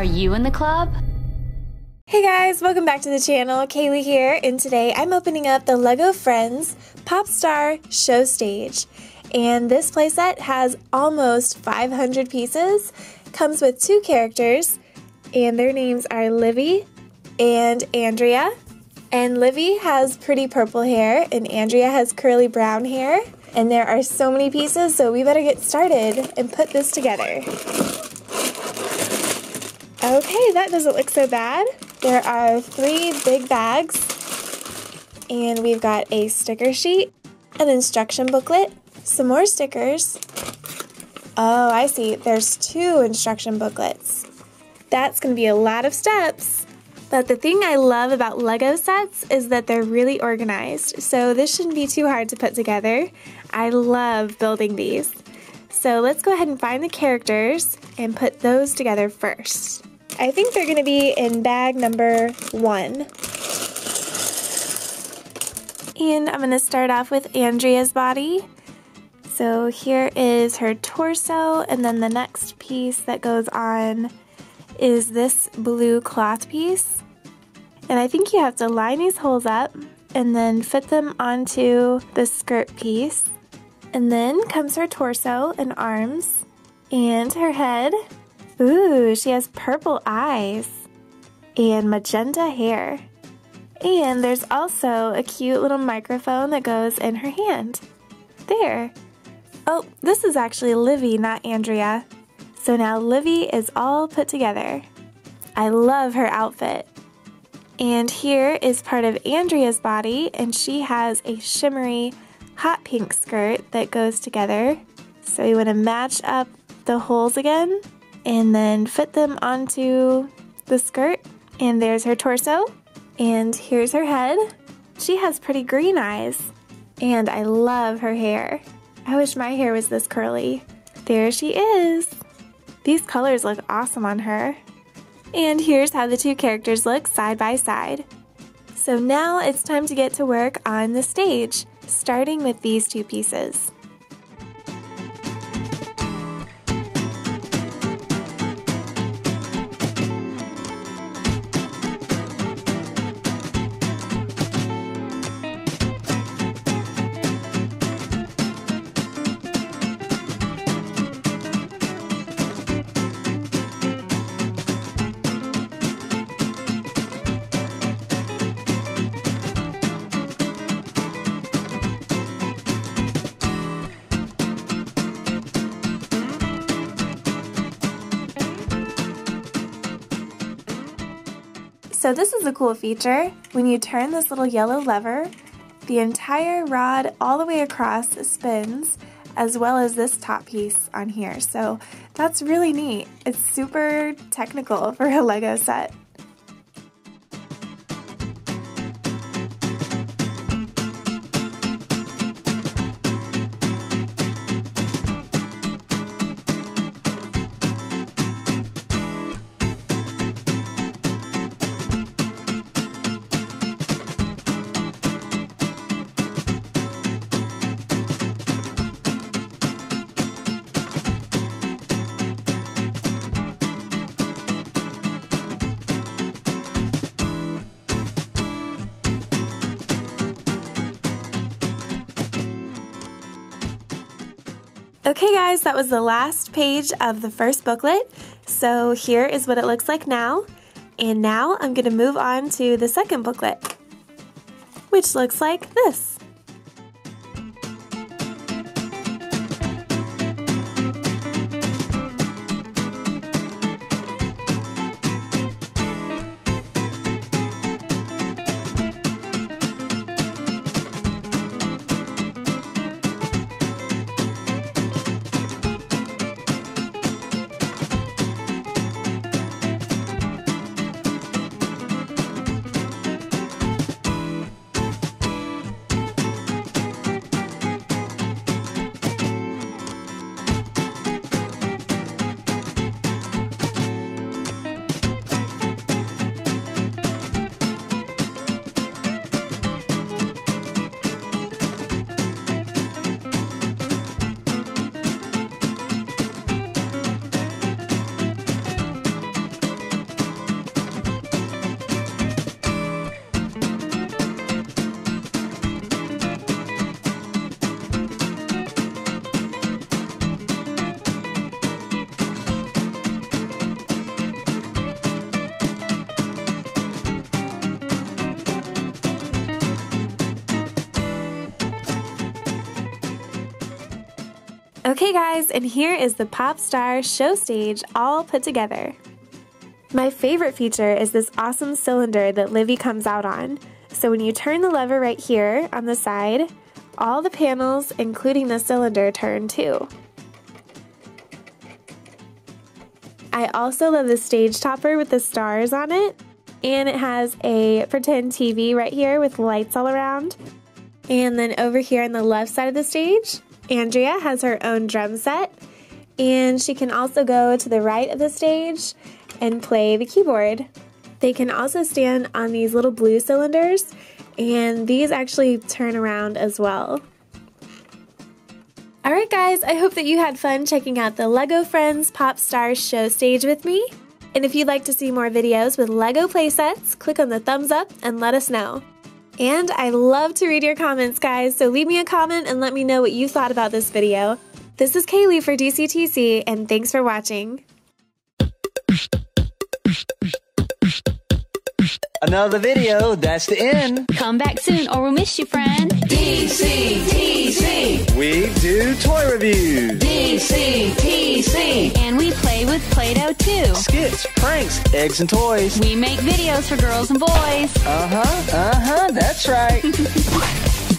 Are you in the club? Hey guys, welcome back to the channel. Kaylee here, and today I'm opening up the LEGO Friends Popstar Show Stage. And this playset has almost 500 pieces, comes with two characters, and their names are Livi and Andrea. And Livi has pretty purple hair, and Andrea has curly brown hair. And there are so many pieces, so we better get started and put this together. Okay, that doesn't look so bad. There are three big bags, and we've got a sticker sheet, an instruction booklet, some more stickers. Oh, I see. There's two instruction booklets. That's going to be a lot of steps. But the thing I love about Lego sets is that they're really organized, so this shouldn't be too hard to put together. I love building these. So let's go ahead and find the characters and put those together first. I think they're going to be in bag number one. And I'm going to start off with Andrea's body. So here is her torso, and then the next piece that goes on is this blue cloth piece. And I think you have to line these holes up and then fit them onto the skirt piece. And then comes her torso and arms and her head Ooh, she has purple eyes and magenta hair. And there's also a cute little microphone that goes in her hand. There. Oh, this is actually Livi, not Andrea. So now Livi is all put together. I love her outfit. And here is part of Andrea's body, and she has a shimmery hot pink skirt that goes together. So you want to match up the holes again and then fit them onto the skirt. And there's her torso. And here's her head. She has pretty green eyes. And I love her hair. I wish my hair was this curly. There she is. These colors look awesome on her. And here's how the two characters look side by side. So now it's time to get to work on the stage, starting with these two pieces. So this is a cool feature. When you turn this little yellow lever, the entire rod all the way across spins as well as this top piece on here. So that's really neat. It's super technical for a Lego set. Okay guys, that was the last page of the first booklet. So here is what it looks like now. And now I'm going to move on to the second booklet, which looks like this. Okay guys, and here is the pop star show stage all put together. My favorite feature is this awesome cylinder that Livi comes out on. So when you turn the lever right here on the side, all the panels, including the cylinder, turn too. I also love the stage topper with the stars on it. And it has a pretend TV right here with lights all around. And then over here on the left side of the stage, Andrea has her own drum set. And she can also go to the right of the stage and play the keyboard. They can also stand on these little blue cylinders, and these actually turn around as well. Alright guys, I hope that you had fun checking out the LEGO Friends Pop Stars show stage with me. And if you'd like to see more videos with LEGO playsets, click on the thumbs up and let us know. And I love to read your comments, guys, so leave me a comment and let me know what you thought about this video. This is Kaylee for DCTC, and thanks for watching. Another video, that's the end. Come back soon or we'll miss you, friend. DCTC. We do toy reviews, DCTC. And we play with Play Doh too. skits, pranks, eggs, and toys. We make videos for girls and boys. Uh huh, uh huh, that's right.